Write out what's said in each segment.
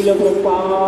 Srila Prabhupada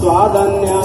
त्वादन्या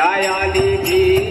यायाली भियो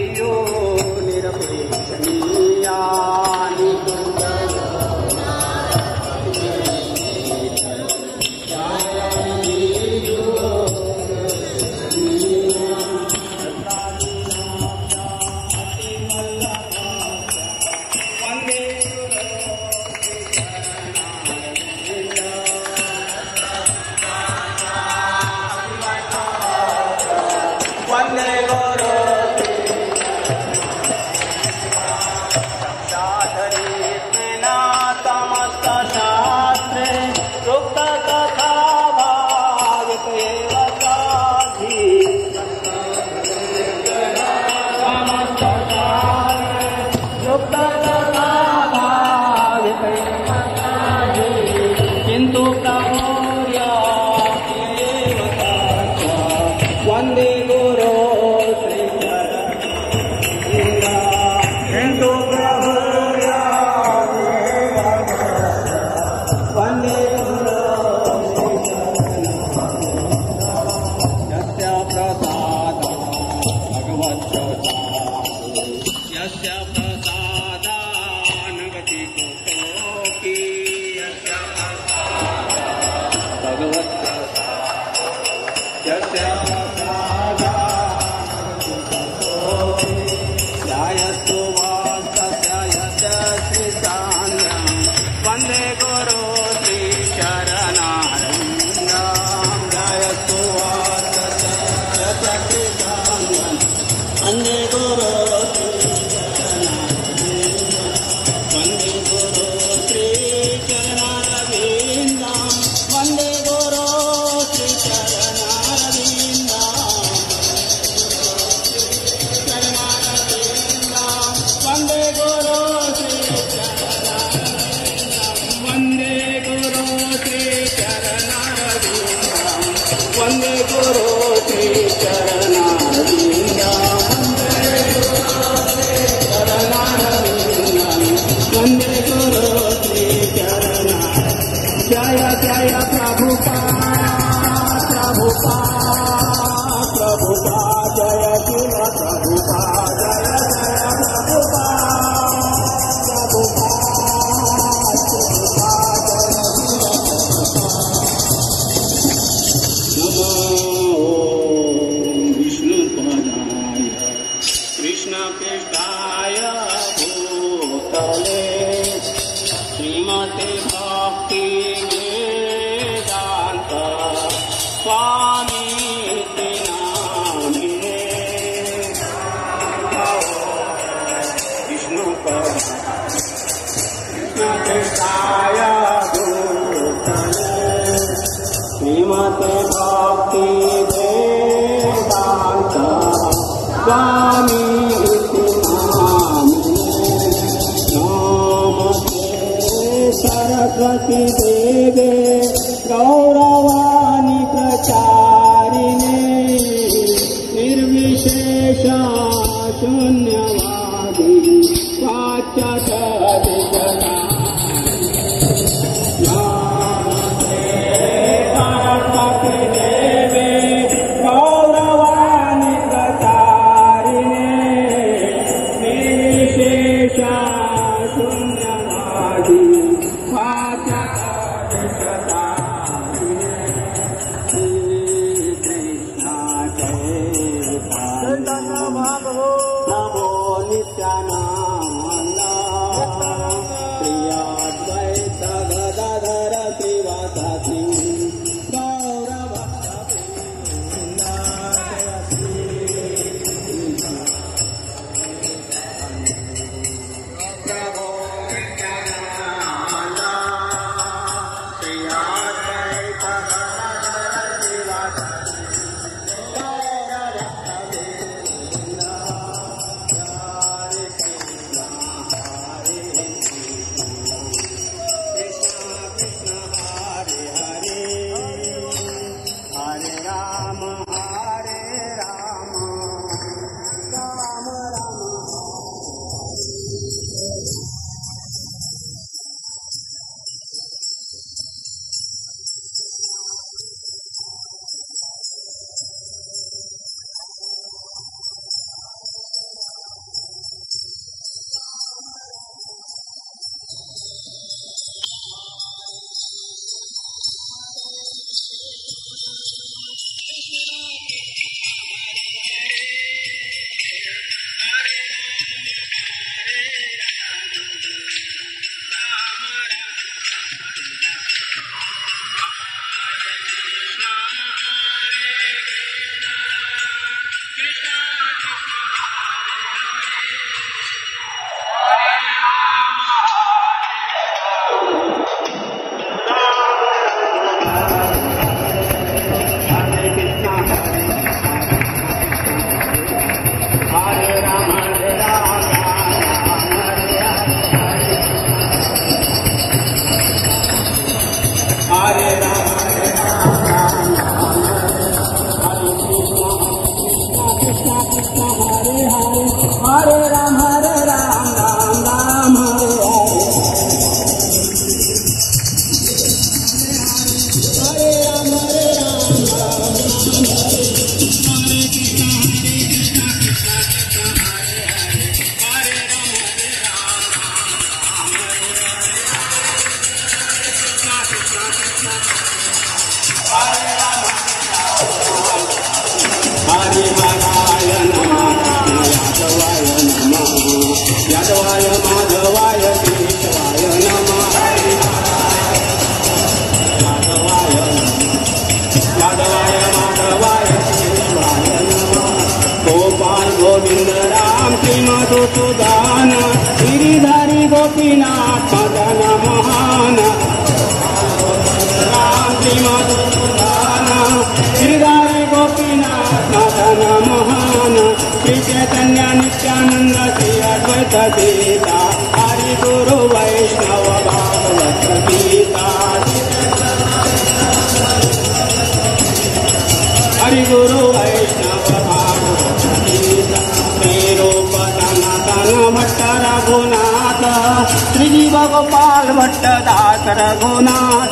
Bhatt दास रघुनाथ।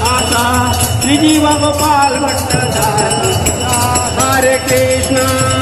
माता श्री जीव गोपाल भट्ट दास हरे Krishna.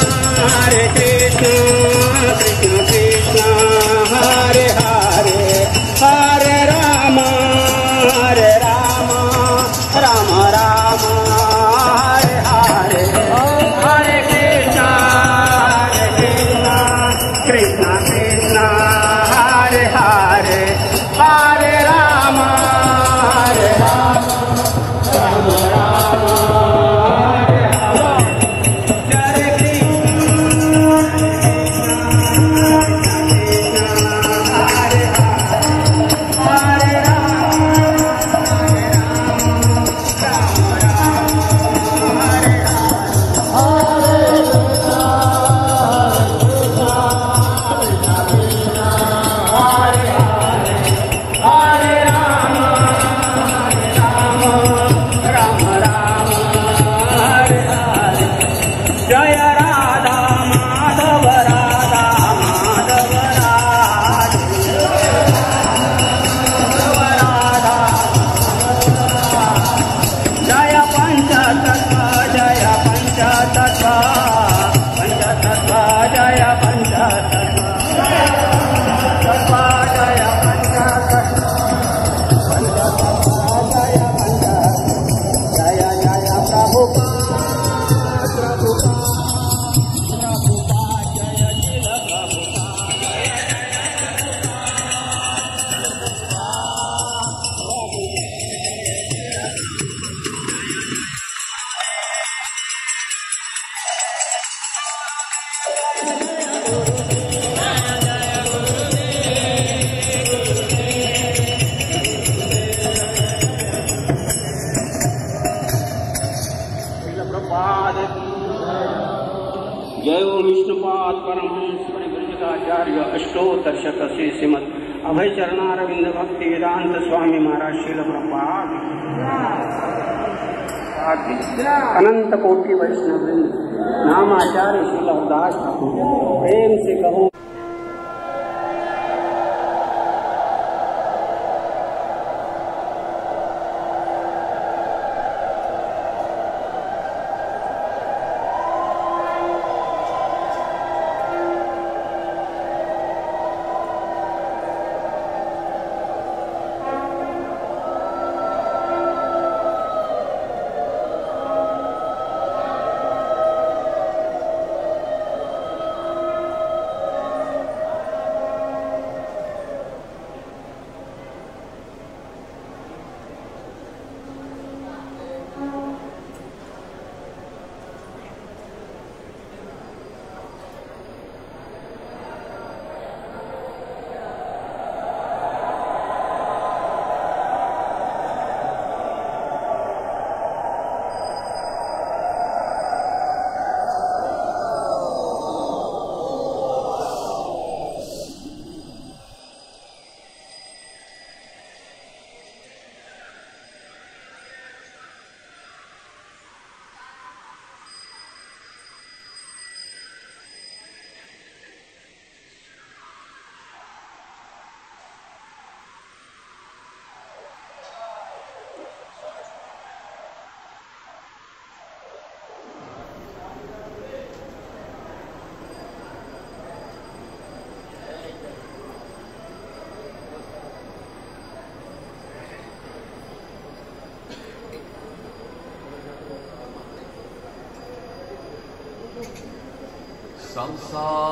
Some song.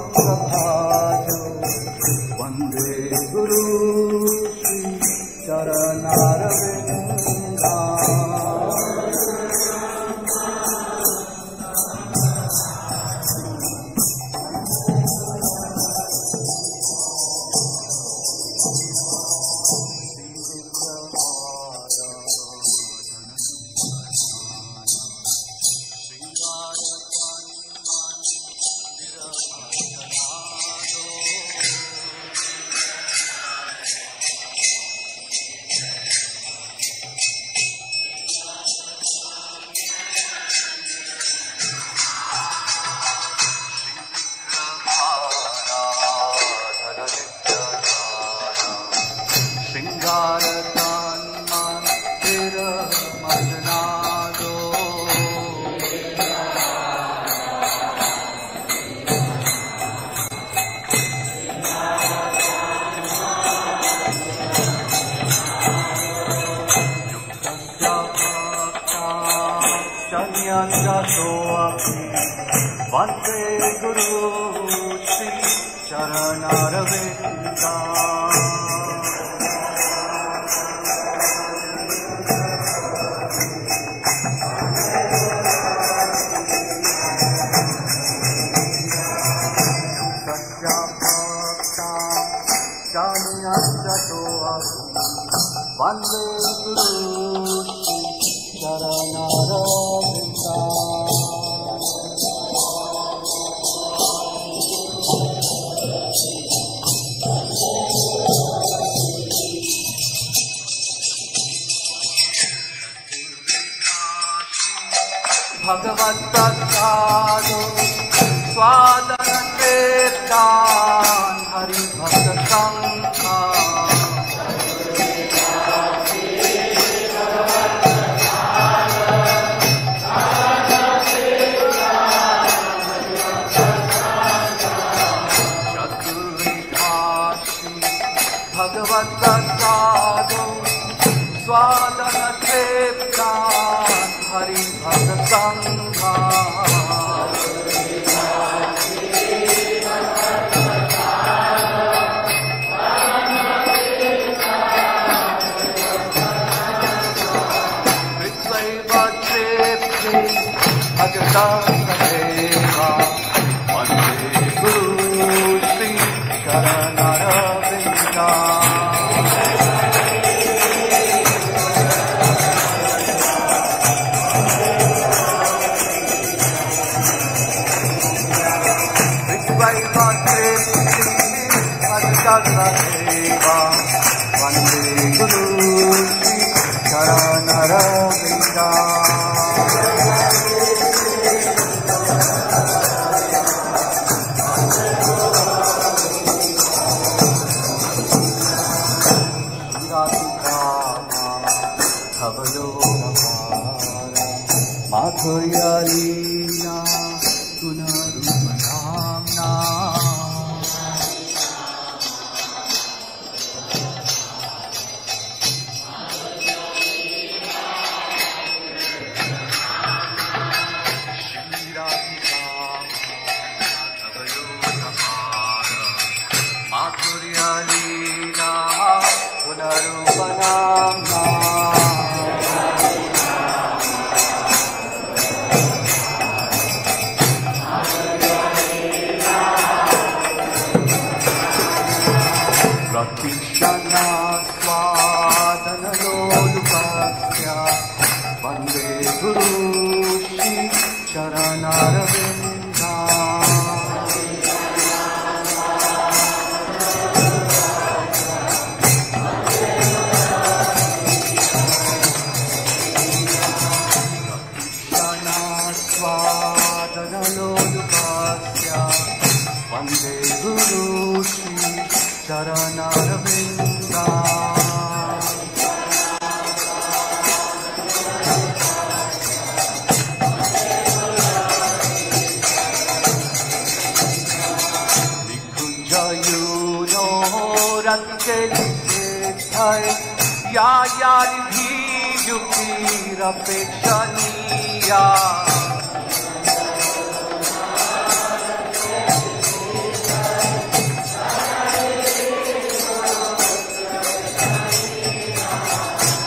भगवत्कारो स्वादन हरिभक्ता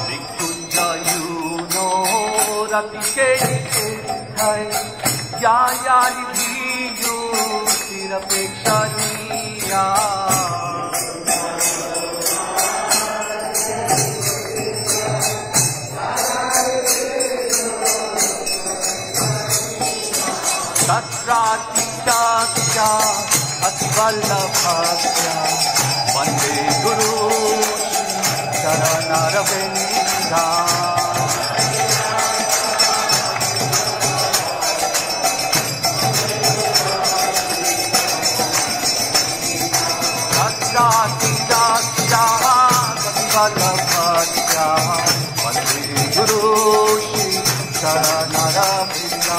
निकुञ्जयूनो रतिकेलिसेथै या यारिभियुक्तिरपेक्षणीया तत्रातीताख्या अतिवल्लभस्य वंदे गुरु शरणरविन्दा तत्रातीताख्या अतिवल्लभस्य वंदे गुरु शरणरविन्दा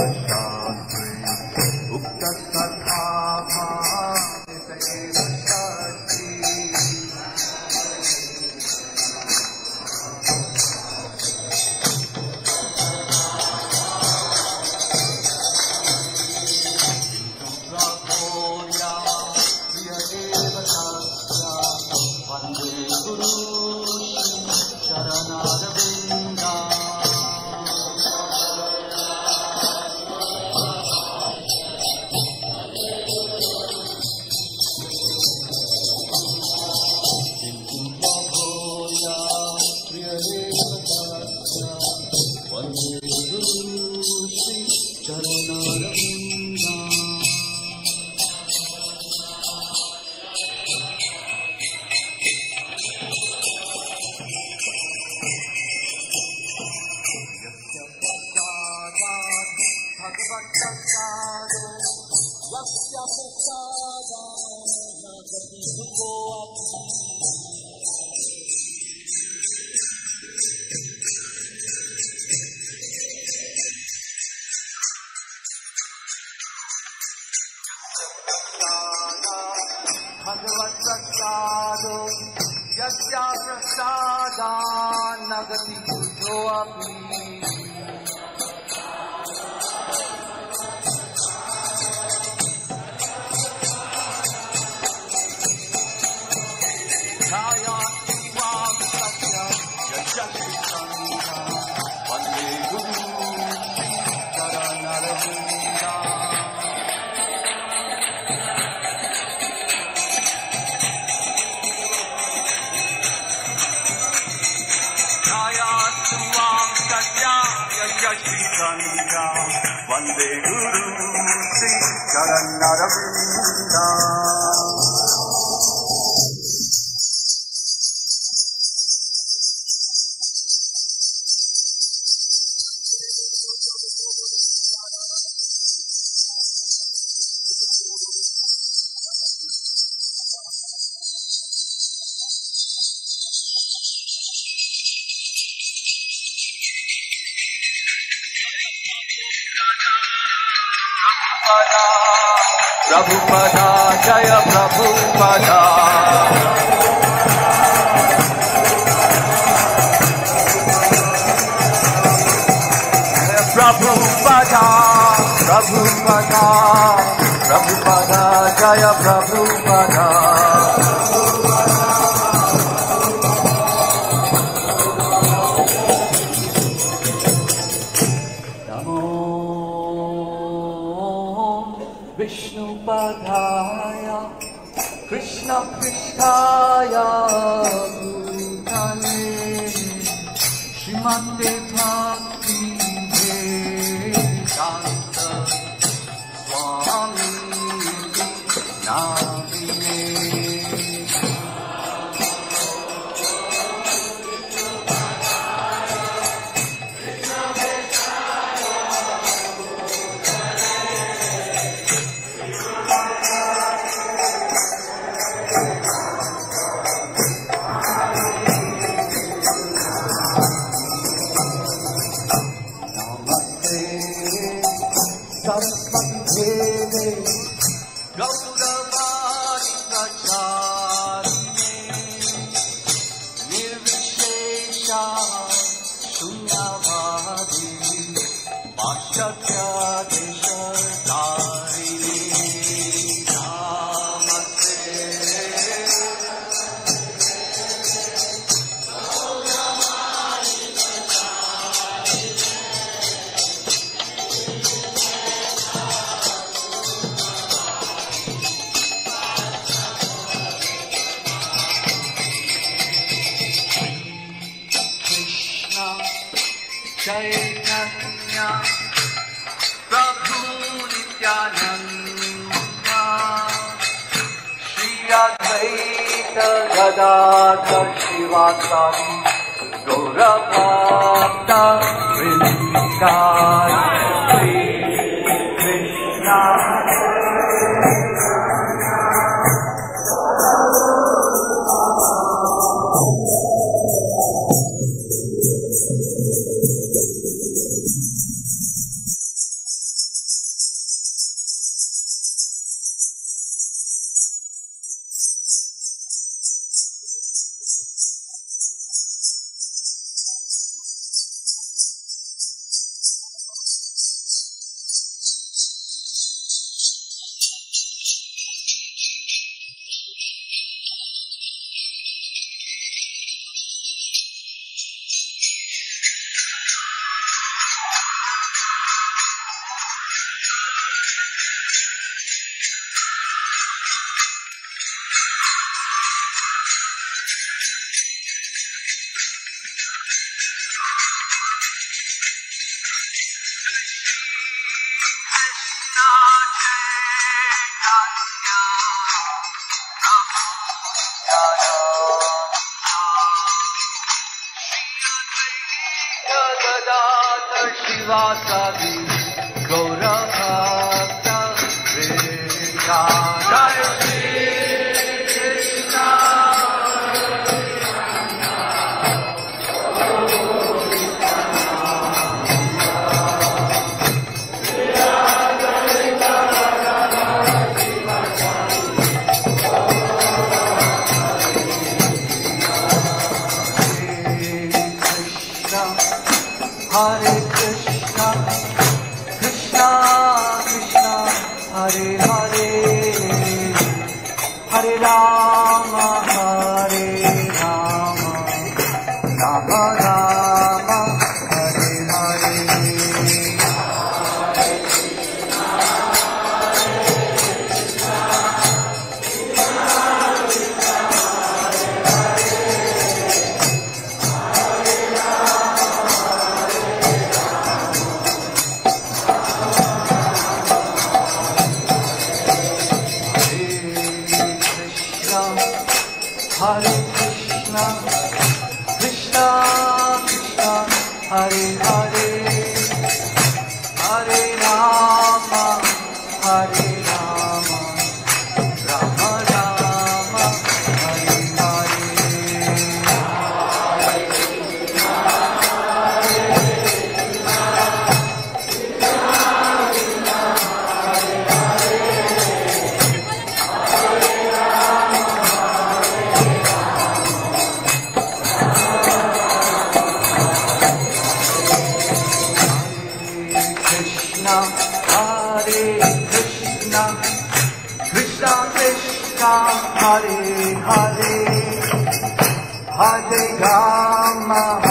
Hallelujah. Hare Hare, Hare Rama,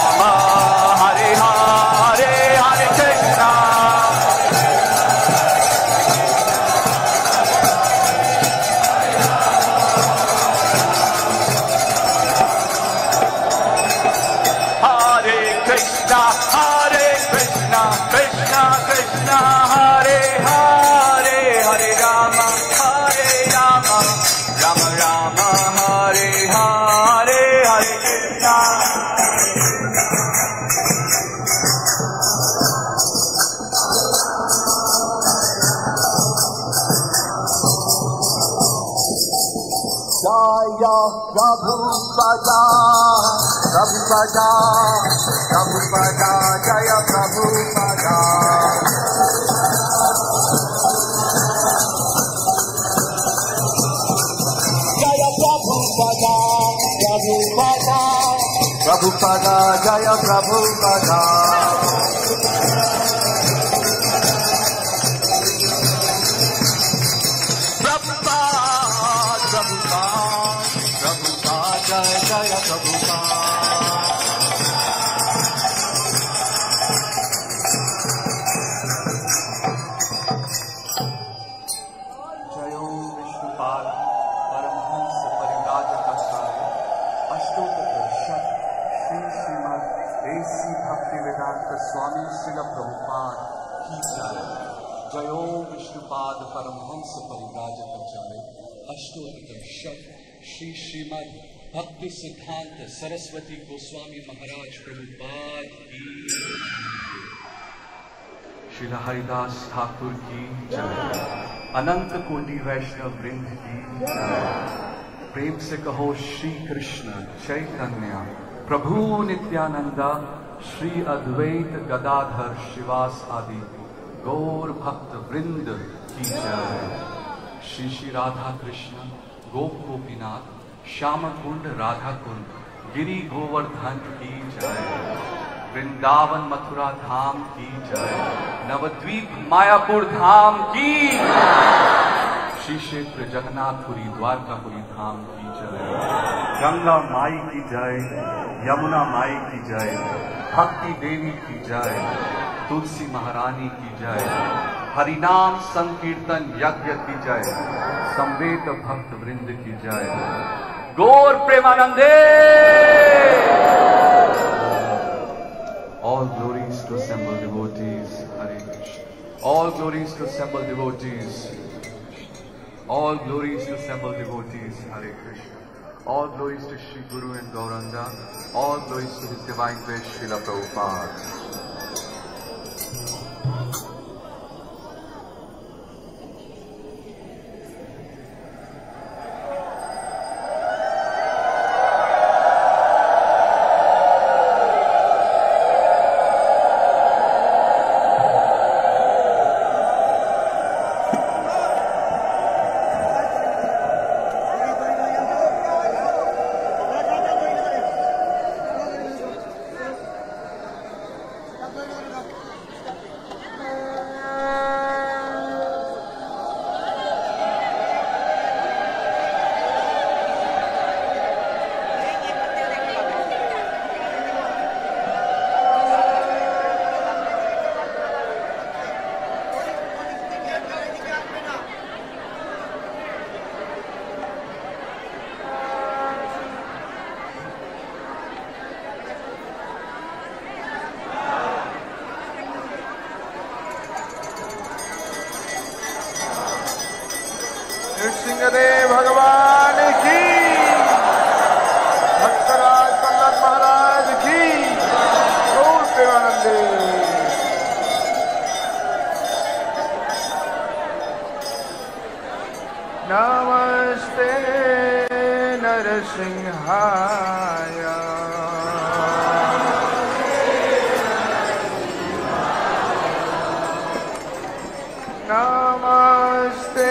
पदा प्रभु पदा प्रभु पदा जय प्रभु पदा जय प्रभु पदा प्रभु पदा प्रभु पदा जय प्रभु पदा परमहंस परिव्राजकाचार्य अष्टोत्तर श्री श्रीमद भक्ति सिद्धांत सरस्वती गोस्वामी महाराज प्रभुपाद की श्रील हरिदास ठाकुर की अनंत कोटि वैष्णव वृंद की प्रेम से कहो श्री कृष्ण चैतन्य प्रभु नित्यानंदा श्री अद्वैत गदाधर शिवास आदि गौर भक्त वृंद की जय श्री श्री राधा कृष्ण गोप गोपीनाथ श्याम कुंड राधा कुंड गिरी गोवर्धन की जय। वृंदावन मथुरा धाम की जय। नवद्वीप मायापुर धाम की श्री क्षेत्र जगन्नाथपुरी, द्वारकापुरी धाम की जय। गंगा माई की जय, यमुना माई की जय, भक्ति देवी की जय, तुलसी महारानी की जय। हरिनाम संकीर्तन यज्ञ की जय। संवेद भक्त वृंद की जय। Gaura Premanande! All glories to assemble devotees Hare Krishna all glories to assemble devotees all glories to assemble devotees Hare Krishna All glories to Sri Guru and Gauranga. All glories to His divine grace, Srila Prabhupada. Deus tem.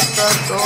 ततो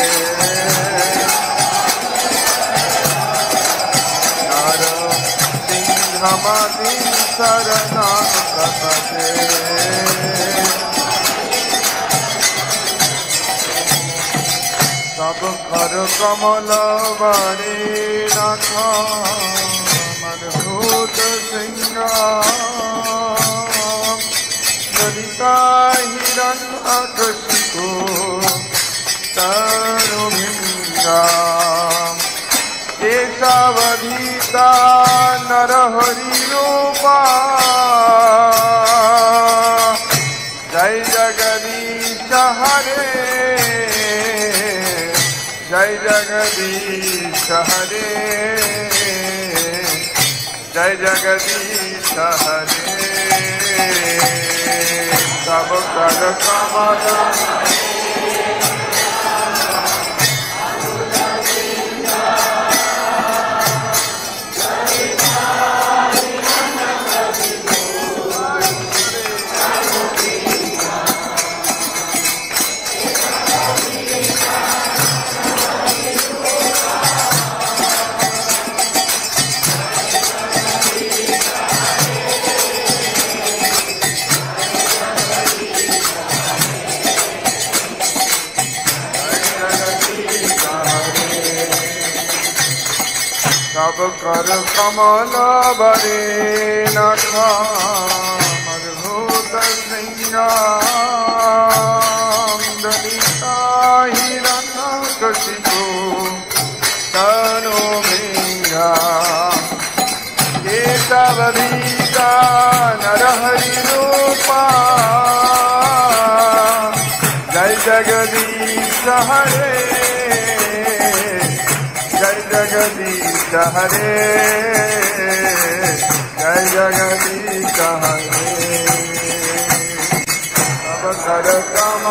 तपसे नर सिंह समाधि शरणान प्रपदे सब कर कमल बारे नाथ मधुत सिंह ललिता हिरण्यकशिपो तरुभिङ्गा केशवधीता नरहरिरूपा जय जगदीश हरे जय जगदीश हरे जय जगदीश हरे सब कर कमल कर कमल बरे नख मधुत सिंहिता हिरण कशिपो तनु मिंगा नरहरि रूपा। जय जगदीश हरे जगदीश हरे जय जगदीश हरे सब कर कम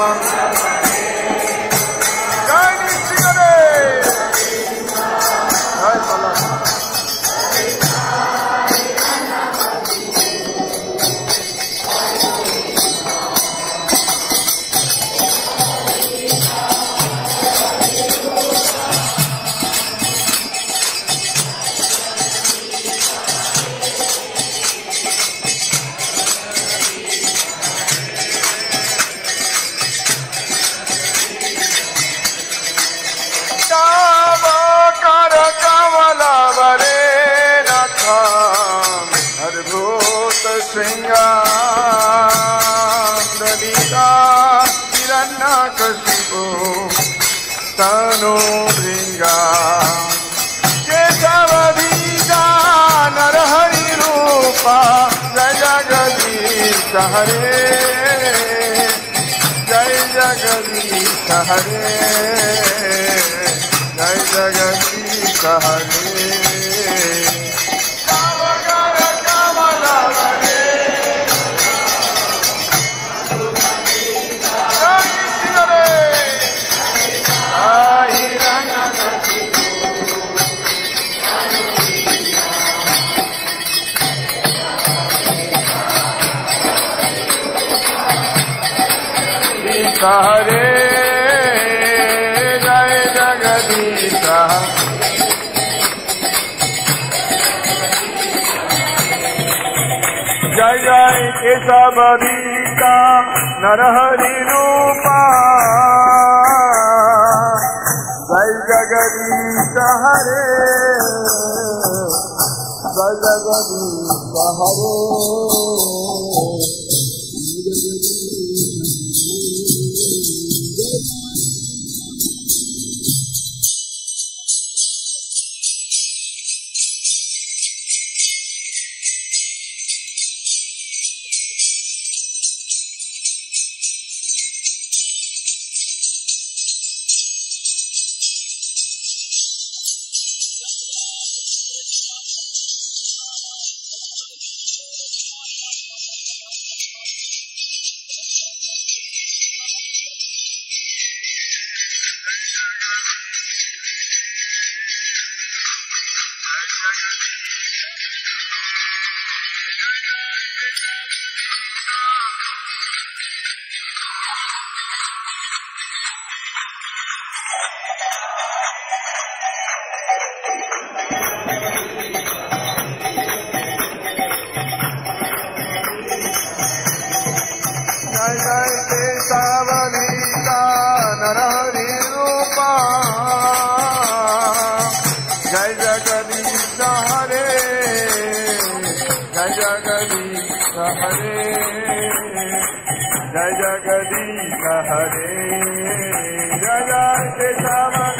तनु भृंगा। केशवधीका नरहरि रूपा जय जगदीश हरे। जय जगदीश हरे। जय जगदीश हरे। हरे जय जगदीश। जय जय केशवरीता नरहरि रूपा। जय जगदीश हरे। जय जगदीश हरे। जगदीश हरे जय जय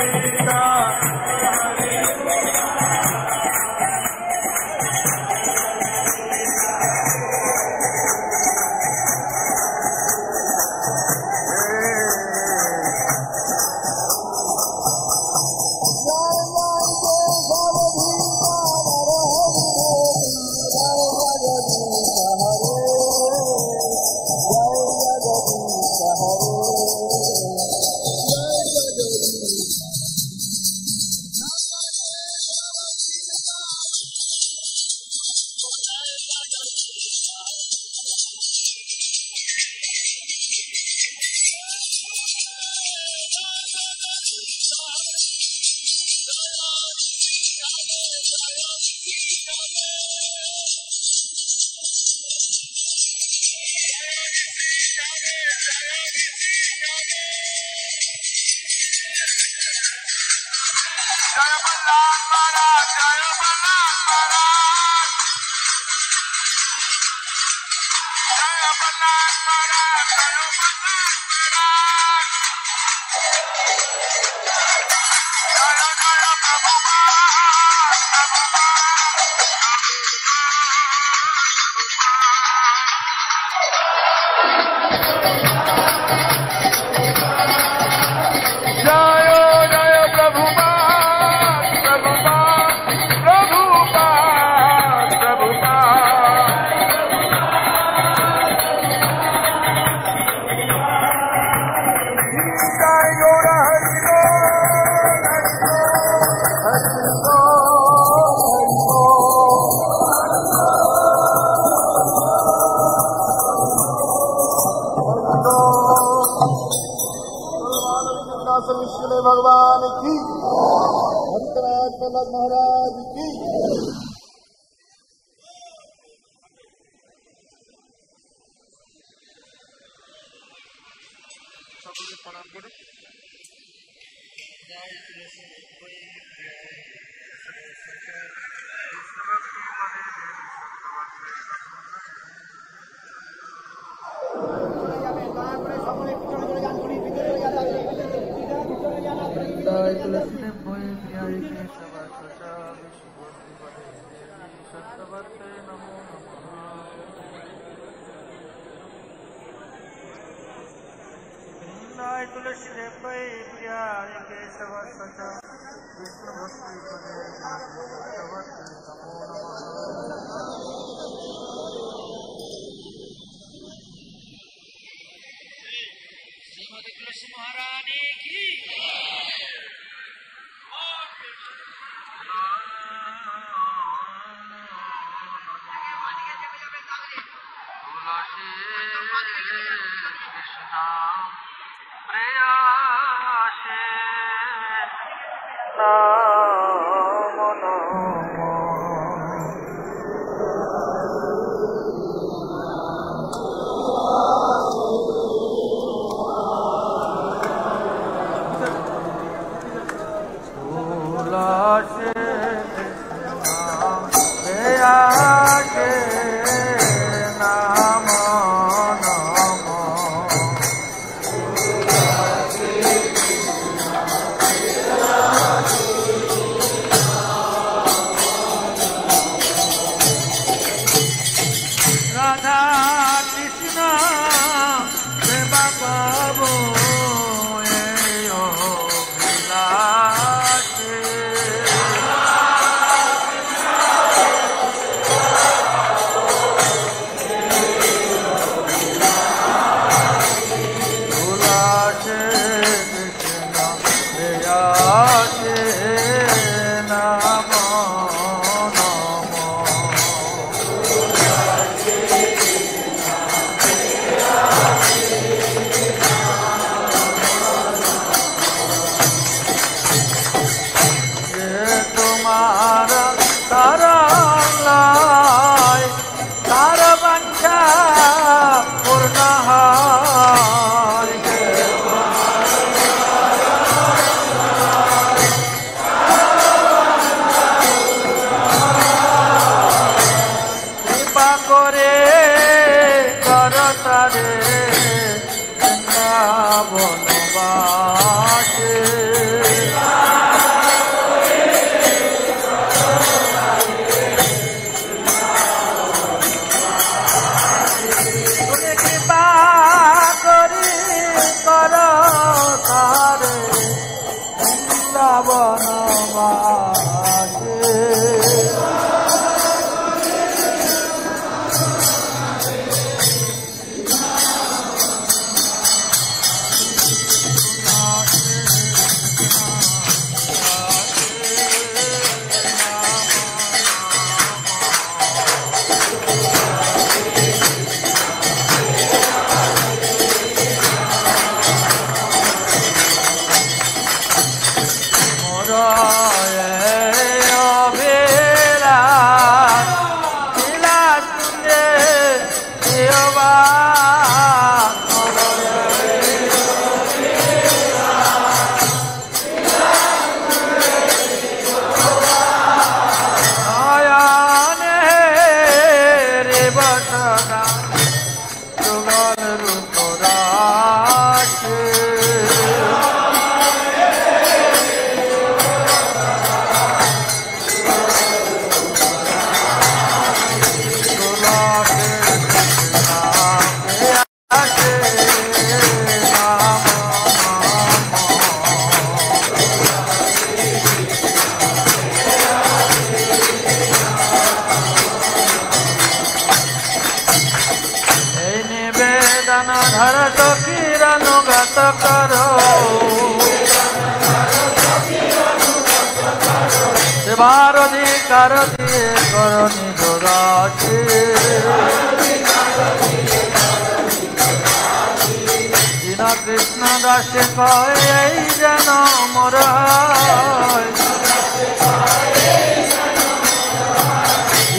দাসে কয় এই যেন মোর।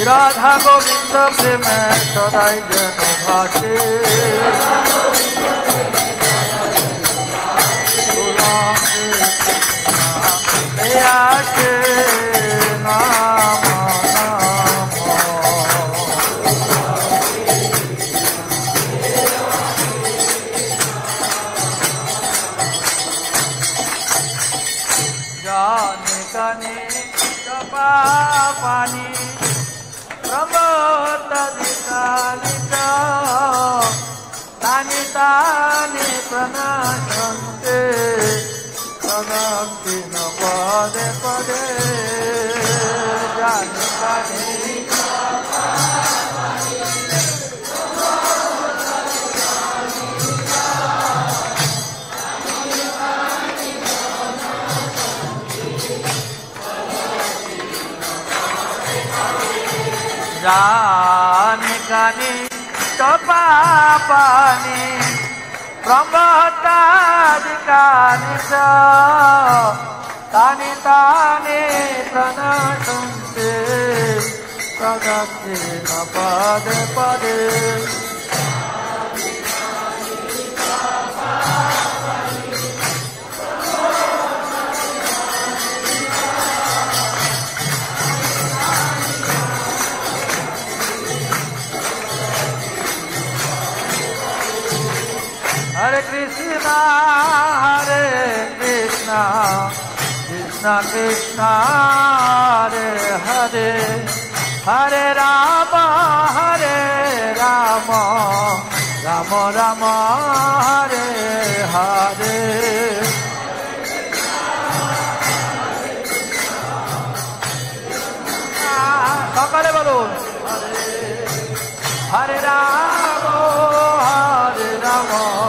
রাধা গোবিন্দ প্রেমে সদাই যেন ভাসে আসে নাম জানি কানি চপা পানি প্রমতাদিকানি চ তানি তানি প্রণশন্তে প্রদক্ষিণ পদে পদে কৃষ্ণ হরে কৃষ্ণ কৃষ্ণ কৃষ্ণ হরে হরে হরে রাম হরে রাম রাম রাম, হরে হরে। সকালে বলুন হরে রাম হরে রাম।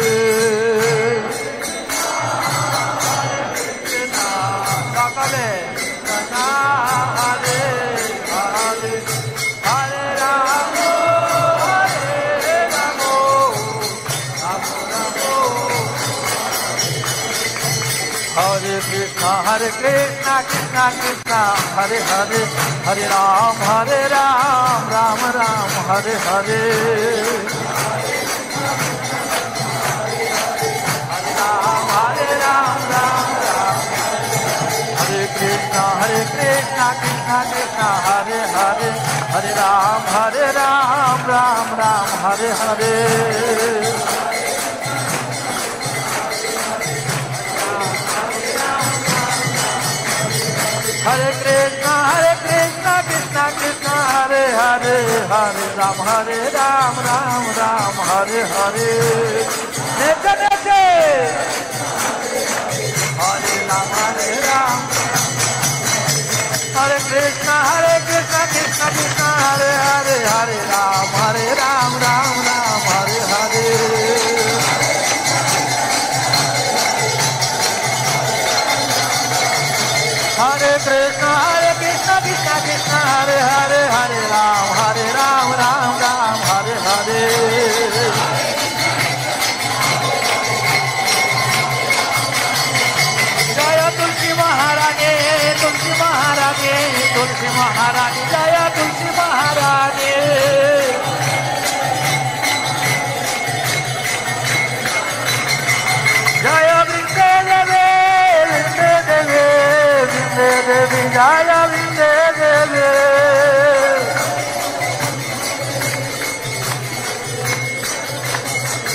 हर कृष्णा कृष्णा कृष्णा हरे हरे हरे राम हरे Ram Ram Ram Hare Hare. Krishna Hare Krishna Krishna Krishna Hare Hare Hare Ram Hare Ram Ram Ram Hare Hare हरे कृष्णा हरे कृष्णा कृष्णा कृष्णा, हरे हरे हरे राम हरे राम राम राम, हरे हरे। नेचे नेचे हरे राम हरे राम। हरे कृष्णा हरे कृष्णा कृष्णा कृष्णा, हरे हरे हरे राम हरे राम राम राम। कृष्णा हरे कृष्ण कृष्ण कृष्ण, हरे हरे हरे राम हरे राम राम राम, हरे हरे। जय तुलसी महाराजे तुलसी महाराजे तुलसी महारानी que venga la vida de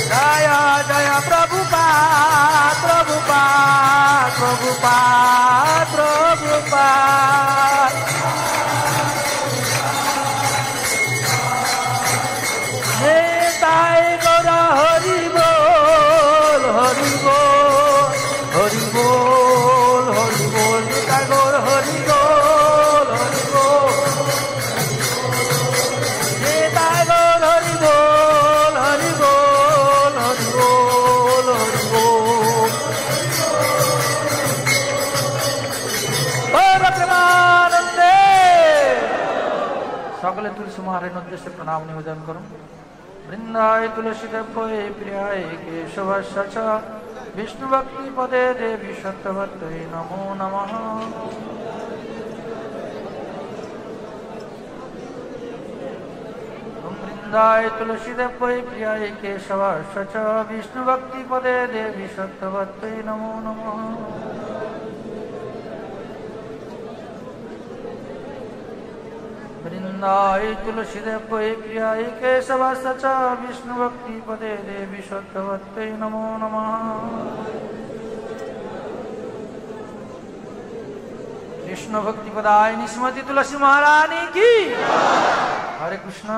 Jaya, jaya, prabupa, prabupa, prabupa. સુમારેનો ઉદ્દેશ્ય પ્રણામ નિવેદન કરું વૃંદાય તુલસીદેવોએ પ્રિયાય કેશવ સચ વિષ્ણુ ભક્તિ પદે દેવી સત્વત્વે નમો નમઃ वृंदाय तुलसीदेव प्रियाय केशवाश्च विष्णुभक्तिपदे देवी सत्त्वत्वै नमो नमः वृन्दाय तुलसीदेव्यै प्रियाय केशवाश्च च विष्णुभक्तिपदे देवी सत्यवत्यै नमो नमः कृष्ण भक्ति पदाय निस्मति तुलसी महारानी की हरे कृष्ण।